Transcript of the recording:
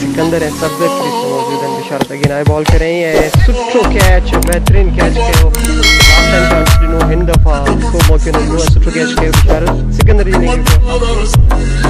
सिकंदर है सब मौजूद है बिशारत अगेन आई बॉल कर रही है सुठो कैच बेहतरीन कैच कयो लास्ट टाइम ॾिनो हिन दफ़ा को मौक़ो न मिलियो आहे सुठो कैच कयो बिशारत सिकंदर जी